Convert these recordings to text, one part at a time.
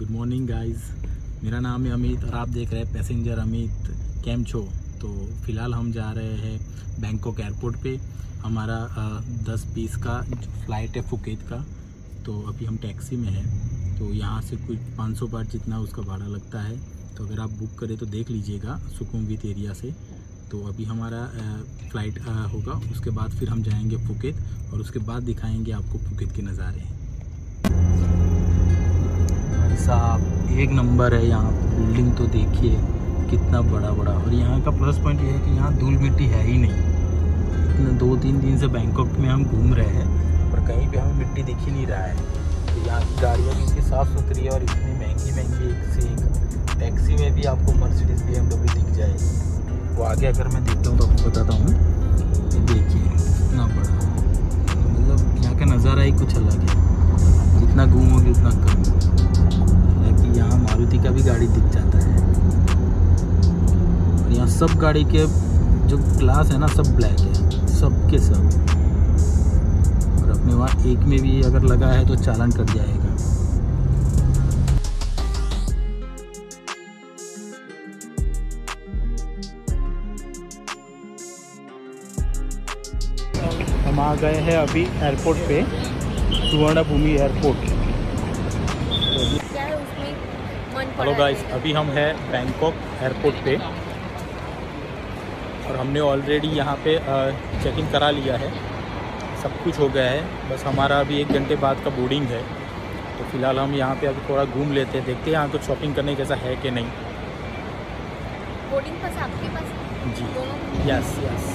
Good morning guys मेरा नाम है अमित और आप देख रहे हैं पैसेंजर अमित कैम छो तो फ़िलहाल हम जा रहे हैं बैंकॉक एयरपोर्ट पे. हमारा दस बीस का फ़्लाइट है फुकेत का. तो अभी हम टैक्सी में हैं. तो यहाँ से कुछ 500 बार जितना उसका भाड़ा लगता है. तो अगर आप बुक करें तो देख लीजिएगा सुकुमवित एरिया से. तो अभी हमारा फ़्लाइट होगा. उसके बाद फिर हम जाएँगे फुकेत और उसके बाद दिखाएँगे आपको फुकेत के नज़ारे. साहब, एक नंबर है यहाँ बिल्डिंग तो देखिए, कितना बड़ा बड़ा और यहाँ का प्लस पॉइंट ये है कि यहाँ धूल मिट्टी है ही नहीं। इतने दो तीन दिन से बैंकॉक में हम घूम रहे हैं, पर कहीं भी हमें मिट्टी दिख ही नहीं रहा है। तो यहाँ की गाड़ियाँ भी इतनी साफ़ सुथरी है और इतनी महँगी महँगी एक से एक टैक्सी में भी आपको मर्सिडीज बी दिख जाएगी वो आगे अगर मैं देखता हूँ तो आपको बताता हूँ। देखिए, इतना बड़ा। मतलब यहाँ का नज़ारा ही कुछ अलग है। जितना घूमोगे उतना कम। हालाँकि यहाँ मारुति का भी गाड़ी दिख जाता है। और यहाँ सब गाड़ी के जो ग्लास है ना, सब ब्लैक है। सब के सब। और अपने वहाँ एक में भी अगर लगा है तो चालान कट जाएगा। हम आ गए हैं अभी एयरपोर्ट पे। सुवर्ण भूमि एयरपोर्ट हेलो गाइस अभी हम हैं बैंकॉक एयरपोर्ट पे। और हमने ऑलरेडी यहाँ पे चेक इन करा लिया है। सब कुछ हो गया है। बस हमारा अभी एक घंटे बाद का बोर्डिंग है। तो फ़िलहाल हम यहाँ पे अभी थोड़ा घूम लेते हैं। देखते हैं यहाँ कुछ शॉपिंग करने जैसा है कि नहीं। बोर्डिंग पास आपके पास? जी। यस यस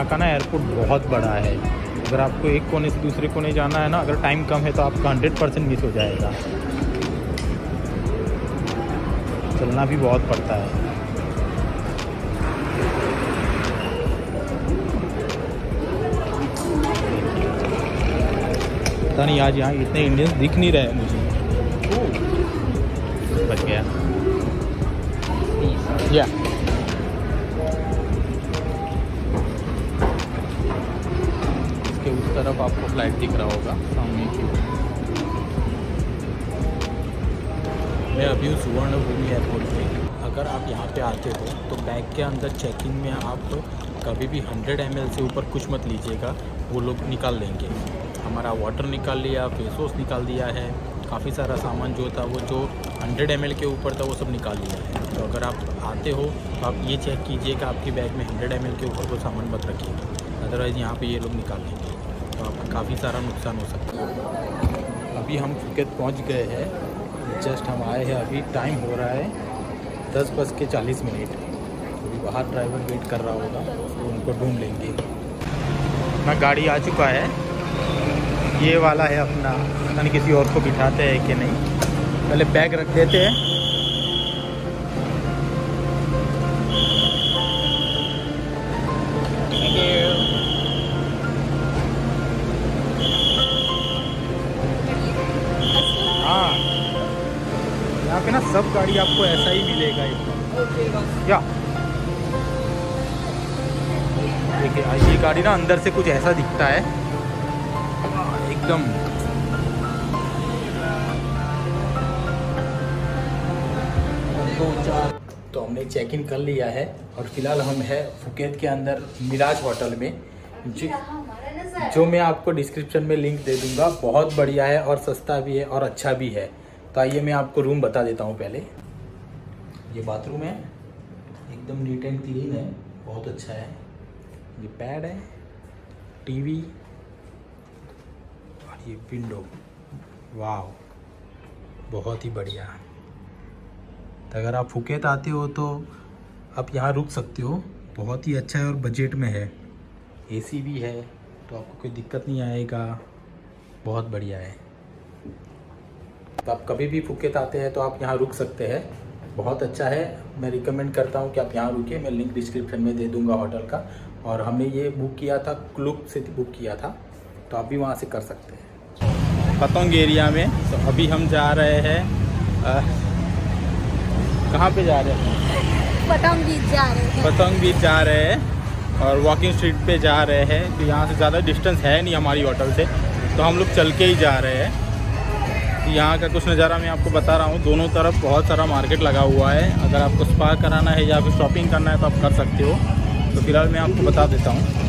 यहाँ का ना एयरपोर्ट बहुत बड़ा है। अगर आपको एक कोने से दूसरे कोने जाना है ना अगर टाइम कम है तो आपका हंड्रेड परसेंट मिस हो जाएगा। चलना भी बहुत पड़ता है। पता नहीं आज यहाँ इतने इंडियंस दिख नहीं रहे मुझे। बच गया। या इसके तरफ़ आपको फ़्लाइट दिख रहा होगा। सामने की मैं अभी हूँ सुवर्ण भूमि एयरपोर्ट पे अगर आप यहाँ पे आते हो तो बैग के अंदर चेकिंग में आप कभी भी 100 एम से ऊपर कुछ मत लीजिएगा। वो लोग निकाल लेंगे हमारा वाटर निकाल लिया फेस वॉश निकाल दिया है। काफ़ी सारा सामान जो था वो जो 100 एम के ऊपर था वो सब निकाल लिया है। तो अगर आप आते हो तो आप ये चेक कीजिए कि आपके बैग में 100 एम के ऊपर कोई सामान मत रखिएगा। अदरवाइज़ यहाँ पे ये लोग निकाल लेंगे तो काफ़ी सारा नुकसान हो सकता है। अभी हम फुकेत पहुँच गए हैं। जस्ट हम आए हैं अभी। टाइम हो रहा है दस बज के चालीस मिनट। अभी बाहर ड्राइवर वेट कर रहा होगा तो उनको ढूंढ लेंगे। अपना गाड़ी आ चुका है। ये वाला है अपना। पता नहीं किसी और को बिठाते हैं कि नहीं। पहले बैग रख देते हैं हाँ। सब गाड़ी आपको ऐसा ही मिलेगा एकदम क्या देखिए ये गाड़ी ना अंदर से कुछ ऐसा दिखता है। एकदम। तो हमने चेक इन कर लिया है और फ़िलहाल हम है फुकेत के अंदर मिराज होटल में जो जो मैं आपको डिस्क्रिप्शन में लिंक दे दूँगा। बहुत बढ़िया है और सस्ता भी है और अच्छा भी है। तो आइए मैं आपको रूम बता देता हूँ पहले। ये बाथरूम है। एकदम नीट एंड क्लीन है। बहुत अच्छा है। ये पैड है। टीवी और ये विंडो वाह बहुत ही बढ़िया। तो अगर आप फुकेत आते हो तो आप यहाँ रुक सकते हो। बहुत ही अच्छा है और बजट में है। एसी भी है। तो आपको कोई दिक्कत नहीं आएगा। बहुत बढ़िया है। तो आप कभी भी फुकेत आते हैं तो आप यहाँ रुक सकते हैं। बहुत अच्छा है। मैं रिकमेंड करता हूँ कि आप यहाँ रुकिए। मैं लिंक डिस्क्रिप्शन में दे दूँगा होटल का। और हमने ये बुक किया था क्लुक से बुक किया था। तो आप भी वहाँ से कर सकते हैं। पतंग एरिया में। तो अभी हम जा रहे हैं कहाँ पे जा रहे हैं? पतंग बीच जा रहे हैं। पतंग बीच जा रहे हैं और वॉकिंग स्ट्रीट पे जा रहे हैं। तो यहाँ से ज़्यादा डिस्टेंस है नहीं हमारी होटल से। तो हम लोग चल के ही जा रहे हैं। यहाँ का कुछ नज़ारा मैं आपको बता रहा हूँ। दोनों तरफ़ बहुत सारा मार्केट लगा हुआ है। अगर आपको स्पा कराना है या फिर शॉपिंग करना है तो आप कर सकते हो। तो फ़िलहाल मैं आपको बता देता हूँ।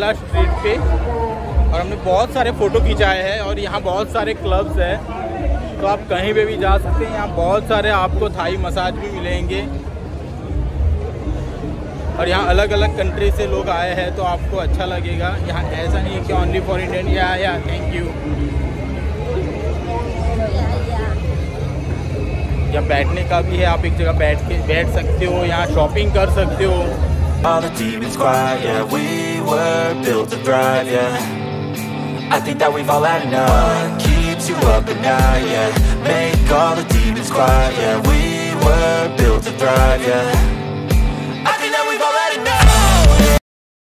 Bangla street पे। और हमने बहुत सारे फ़ोटो खिंचाए हैं और यहाँ बहुत सारे क्लब्स हैं। तो आप कहीं पे भी जा सकते हैं। यहाँ बहुत सारे आपको थाई मसाज भी मिलेंगे। और यहाँ अलग अलग कंट्री से लोग आए हैं तो आपको अच्छा लगेगा। यहाँ ऐसा नहीं है कि ओनली फॉर इंडियन या या थैंक यू या बैठने का भी है। आप एक जगह बैठ के, बैठ सकते हो, यहाँ शॉपिंग कर सकते हो। All the demons quiet, yeah We were built to thrive, yeah I think that we've all had enough What keeps you up at night, yeah Make all the demons quiet, yeah We were built to thrive, yeah I think that we've all had enough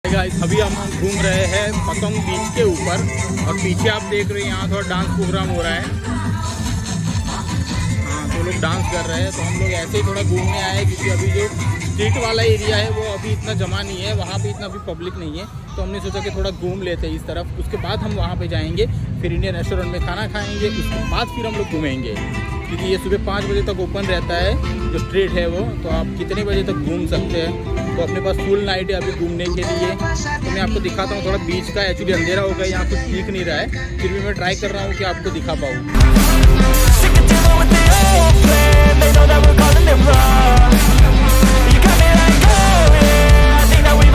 guys अभी हम घूम रहे हैं पतंग बीच के ऊपर और पीछे आप देख रहे हैं यहाँ थोड़ा डांस प्रोग्राम हो रहा है हाँ तो लोग डांस कर रहे हैं तो हम लोग ऐसे ही थोड़ा घूमने आए हैं क्योंकि अभी जो स्ट्रीट वाला एरिया है, वो अभी इतना जमा नहीं है, वहाँ पे इतना अभी पब्लिक नहीं है। तो हमने सोचा कि थोड़ा घूम लेते हैं इस तरफ़। उसके बाद हम वहाँ पे जाएँगे, फिर इंडियन रेस्टोरेंट में खाना खाएँगे, उसके बाद फिर हम लोग घूमेंगे। क्योंकि ये सुबह पाँच बजे तक ओपन रहता है, जो स्ट्रीट है वो तो आप कितने बजे तक घूम सकते हैं? तो अपने पास फुल नाइट है अभी घूमने के लिए। तो मैं आपको दिखाता हूँ, थोड़ा बीच का एक्चुअली अंधेरा हो गया, यहाँ कुछ दिख नहीं रहा है। फिर भी मैं ट्राई कर रहा हूँ कि आपको दिखा पाऊँ।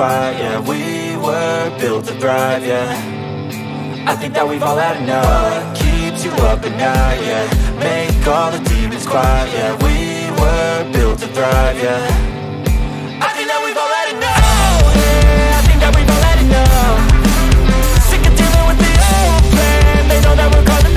quiet, yeah. We were built to thrive, yeah. I think that we've all had enough. What keeps you up at night, yeah? Make all the demons quiet, yeah. We were built to thrive, yeah. I think that we've all had Yeah, I think that we've all had enough. Sick of dealing with the old plan They know that we're calling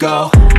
go